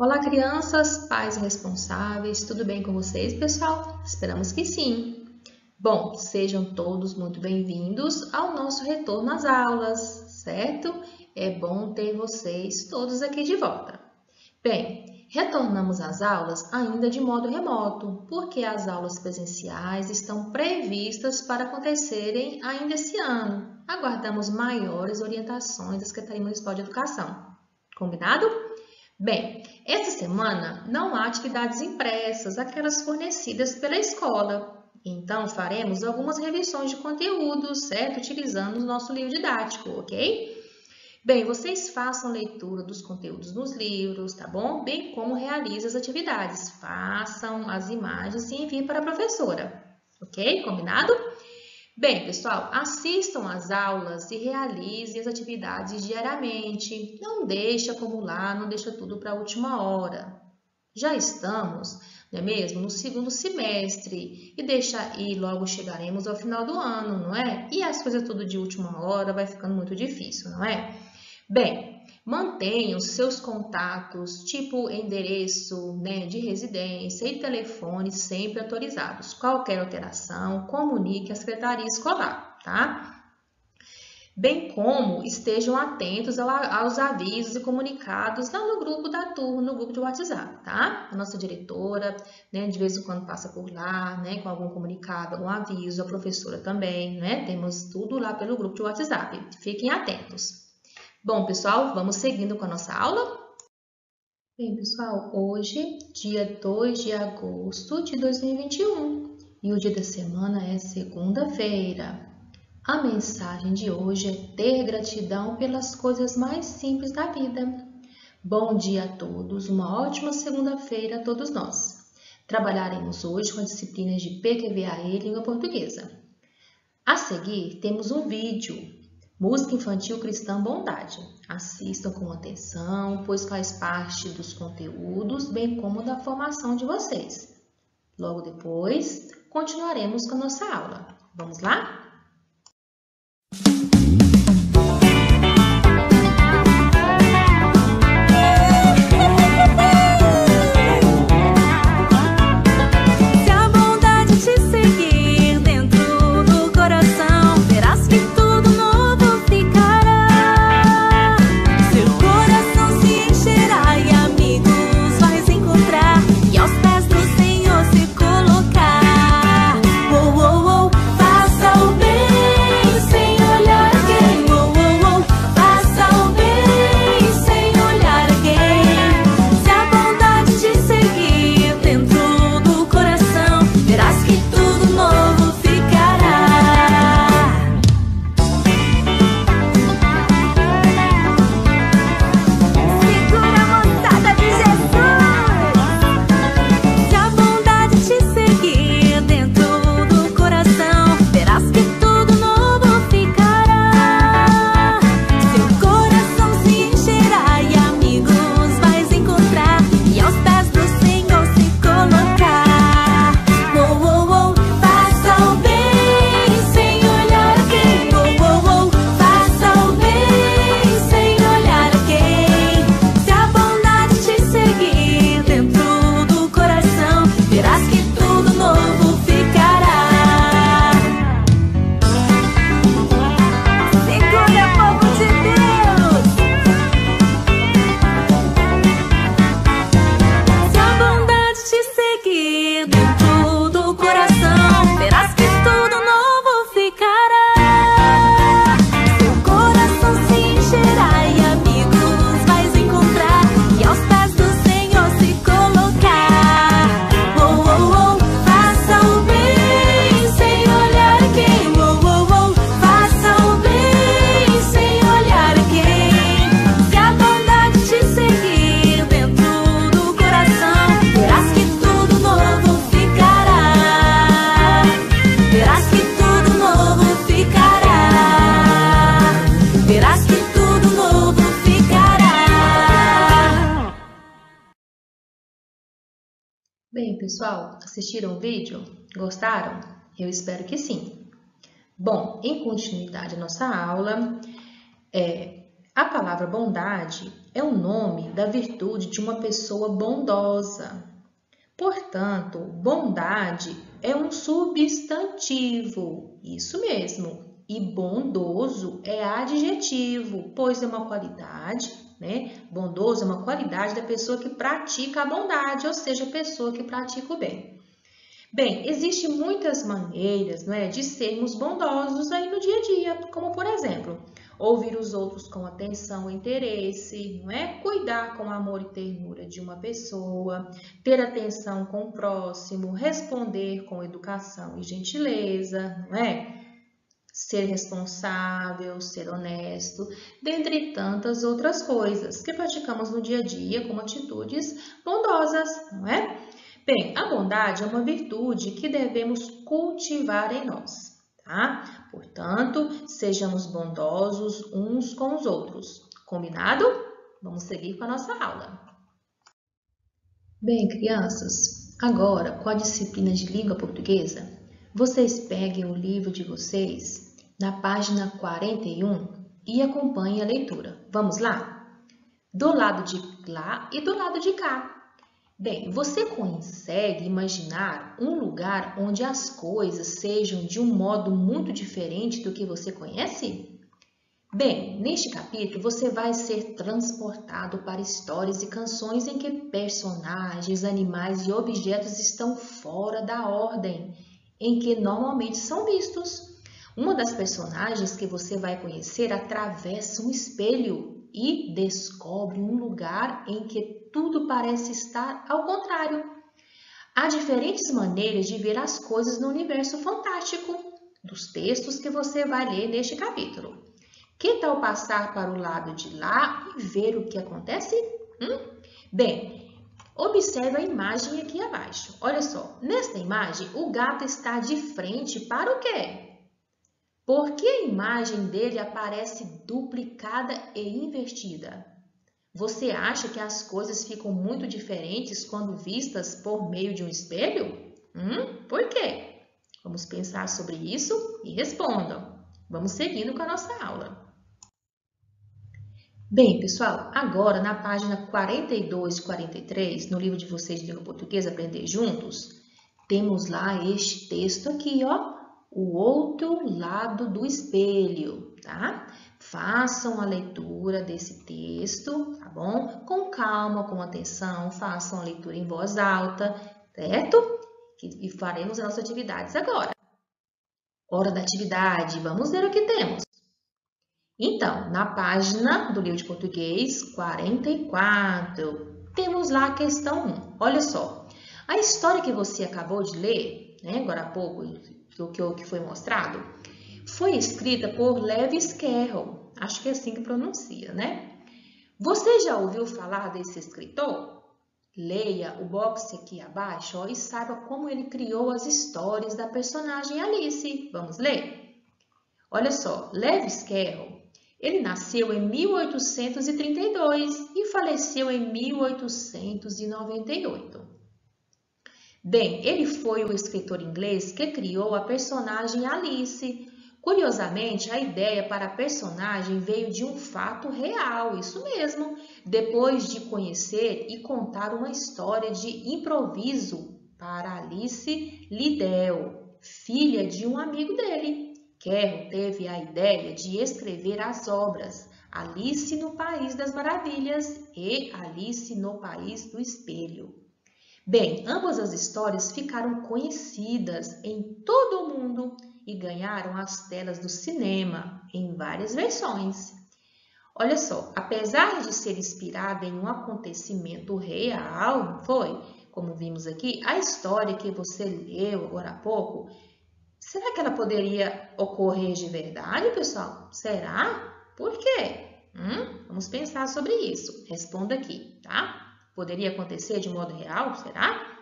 Olá, crianças, pais responsáveis, tudo bem com vocês, pessoal? Esperamos que sim. Bom, sejam todos muito bem-vindos ao nosso retorno às aulas, certo? É bom ter vocês todos aqui de volta. Bem, retornamos às aulas ainda de modo remoto, porque as aulas presenciais estão previstas para acontecerem ainda esse ano. Aguardamos maiores orientações da Secretaria Municipal de Educação. Combinado? Bem, essa semana não há atividades impressas, aquelas fornecidas pela escola. Então, faremos algumas revisões de conteúdo, certo? Utilizando o nosso livro didático, ok? Bem, vocês façam leitura dos conteúdos nos livros, tá bom? Bem como realizem as atividades. Façam as imagens e enviem para a professora, ok? Combinado? Bem, pessoal, assistam às aulas e realizem as atividades diariamente. Não deixe acumular, não deixe tudo para a última hora. Já estamos, não é mesmo, no segundo semestre e deixa aí, logo chegaremos ao final do ano, não é? E as coisas tudo de última hora vai ficando muito difícil, não é? Bem, Mantenha os seus contatos, tipo endereço né, de residência e telefone sempre atualizados. Qualquer alteração, comunique à secretaria escolar, tá? Bem como estejam atentos aos avisos e comunicados lá no grupo da turma, no grupo de WhatsApp, tá? A nossa diretora, né, de vez em quando passa por lá, né, com algum comunicado, algum aviso, a professora também, né? Temos tudo lá pelo grupo de WhatsApp. Fiquem atentos. Bom, pessoal, vamos seguindo com a nossa aula? Bem, pessoal, hoje, dia 2 de agosto de 2021, e o dia da semana é segunda-feira. A mensagem de hoje é ter gratidão pelas coisas mais simples da vida. Bom dia a todos, uma ótima segunda-feira a todos nós. Trabalharemos hoje com as disciplinas de PQVA e Língua Portuguesa. A seguir, temos um vídeo Música infantil cristã Bondade. Assistam com atenção, pois faz parte dos conteúdos, bem como da formação de vocês. Logo depois, continuaremos com a nossa aula. Vamos lá? Bem, pessoal, assistiram o vídeo? Gostaram? Eu espero que sim. Bom, em continuidade à nossa aula, é, a palavra bondade é o nome da virtude de uma pessoa bondosa. Portanto, bondade é um substantivo, isso mesmo, e bondoso é adjetivo, pois é uma qualidade, né? Bondoso é uma qualidade da pessoa que pratica a bondade, ou seja, a pessoa que pratica o bem. Bem, existem muitas maneiras né, de sermos bondosos aí no dia a dia, como por exemplo, ouvir os outros com atenção e interesse, não é? Cuidar com amor e ternura de uma pessoa, ter atenção com o próximo, responder com educação e gentileza, não é? Ser responsável, ser honesto, dentre tantas outras coisas que praticamos no dia a dia como atitudes bondosas, não é? Bem, a bondade é uma virtude que devemos cultivar em nós, tá? Portanto, sejamos bondosos uns com os outros. Combinado? Vamos seguir com a nossa aula. Bem, crianças, agora com a disciplina de língua portuguesa, vocês peguem o livro de vocês na página 41 e acompanhem a leitura. Vamos lá? Do lado de lá e do lado de cá. Bem, você consegue imaginar um lugar onde as coisas sejam de um modo muito diferente do que você conhece? Bem, neste capítulo você vai ser transportado para histórias e canções em que personagens, animais e objetos estão fora da ordem em que normalmente são vistos. Uma das personagens que você vai conhecer atravessa um espelho e descobre um lugar em que tudo parece estar ao contrário. Há diferentes maneiras de ver as coisas no universo fantástico dos textos que você vai ler neste capítulo. Que tal passar para o lado de lá e ver o que acontece? Hum? Bem, observe a imagem aqui abaixo. Olha só, nesta imagem o gato está de frente para o quê? Por que a imagem dele aparece duplicada e invertida? Você acha que as coisas ficam muito diferentes quando vistas por meio de um espelho? Hum, por quê? Vamos pensar sobre isso e respondam. Vamos seguindo com a nossa aula. Bem, pessoal, agora na página 42 e 43, no livro de vocês de língua portuguesa Aprender Juntos, temos lá este texto aqui, ó, o outro lado do espelho, tá? Façam a leitura desse texto, tá bom? Com calma, com atenção, façam a leitura em voz alta, certo? E faremos as nossas atividades agora. Hora da atividade, vamos ver o que temos. Então, na página do livro de português 44, temos lá a questão 1. Olha só, a história que você acabou de ler, né, agora há pouco, do que, que foi mostrado, foi escrita por Lewis Carroll. Acho que é assim que pronuncia, né? Você já ouviu falar desse escritor? Leia o box aqui abaixo ó, e saiba como ele criou as histórias da personagem Alice. Vamos ler? Olha só, Lewis Carroll, ele nasceu em 1832 e faleceu em 1898. Bem, ele foi o escritor inglês que criou a personagem Alice. Curiosamente, a ideia para a personagem veio de um fato real, isso mesmo, depois de conhecer e contar uma história de improviso para Alice Liddell, filha de um amigo dele. Kerr teve a ideia de escrever as obras Alice no País das Maravilhas e Alice no País do Espelho. Bem, ambas as histórias ficaram conhecidas em todo o mundo e ganharam as telas do cinema em várias versões. Olha só, apesar de ser inspirada em um acontecimento real, foi, como vimos aqui, a história que você leu agora há pouco, será que ela poderia ocorrer de verdade, pessoal? Será? Por quê? Hum? Vamos pensar sobre isso. Responda aqui, tá? Poderia acontecer de modo real, será?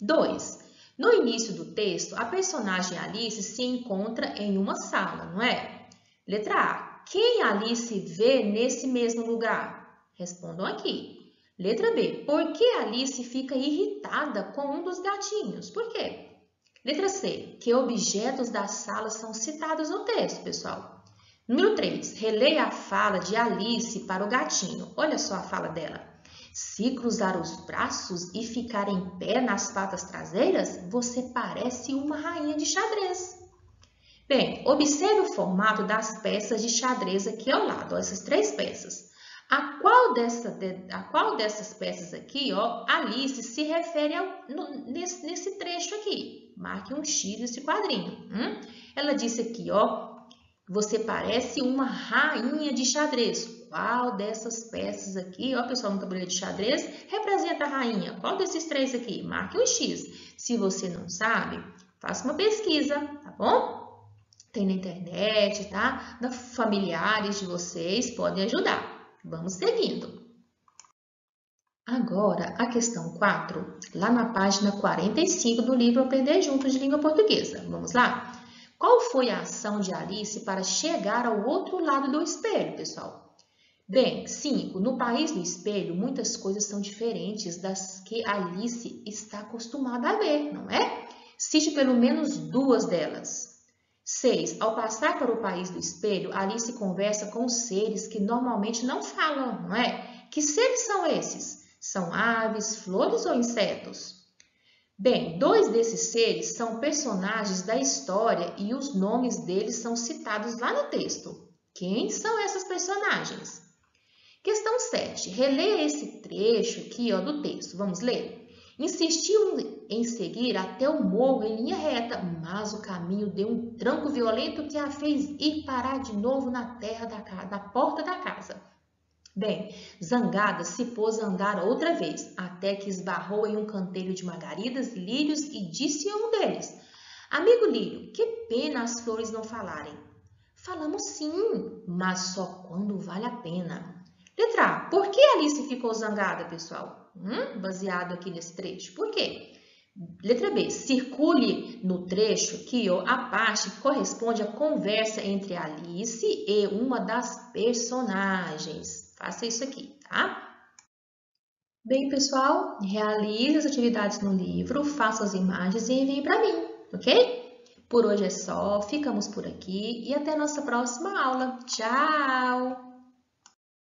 2. No início do texto, a personagem Alice se encontra em uma sala, não é? Letra A. Quem Alice vê nesse mesmo lugar? Respondam aqui. Letra B. Por que Alice fica irritada com um dos gatinhos? Por quê? Letra C. Que objetos da sala são citados no texto, pessoal? Número 3. Releia a fala de Alice para o gatinho. Olha só a fala dela. Se cruzar os braços e ficar em pé nas patas traseiras, você parece uma rainha de xadrez. Bem, observe o formato das peças de xadrez aqui ao lado, ó, essas três peças. A qual, dessa, a qual dessas peças aqui, ó, Alice se refere ao, no, nesse, nesse, trecho aqui? Marque um X nesse quadrinho. Hum? Ela disse aqui, ó, você parece uma rainha de xadrez. Qual dessas peças aqui, ó, pessoal, no tabuleiro de xadrez, representa a rainha? Qual desses três aqui? Marque um X. Se você não sabe, faça uma pesquisa, tá bom? Tem na internet, tá? Familiares de vocês podem ajudar. Vamos seguindo. Agora, a questão 4, lá na página 45 do livro Aprender Juntos de Língua Portuguesa. Vamos lá? Qual foi a ação de Alice para chegar ao outro lado do espelho, pessoal? Bem, 5. No país do espelho, muitas coisas são diferentes das que Alice está acostumada a ver, não é? Cite pelo menos duas delas. 6. Ao passar para o país do espelho, Alice conversa com seres que normalmente não falam, não é? Que seres são esses? São aves, flores ou insetos? Bem, dois desses seres são personagens da história e os nomes deles são citados lá no texto. Quem são essas personagens? Questão 7. Releia esse trecho aqui ó, do texto. Vamos ler? Insistiu em seguir até o morro em linha reta, mas o caminho deu um tranco violento que a fez ir parar de novo na terra da, porta da casa. Bem, zangada, se pôs a andar outra vez, até que esbarrou em um canteiro de margaridas e lírios e disse a um deles: Amigo lírio, que pena as flores não falarem. Falamos sim, mas só quando vale a pena. Letra A. Por que Alice ficou zangada, pessoal? hum, baseado aqui nesse trecho. Por quê? Letra B. Circule no trecho que a parte que corresponde à conversa entre Alice e uma das personagens. Faça isso aqui, tá? Bem, pessoal, realize as atividades no livro, faça as imagens e envie para mim, ok? Por hoje é só, ficamos por aqui e até nossa próxima aula. Tchau!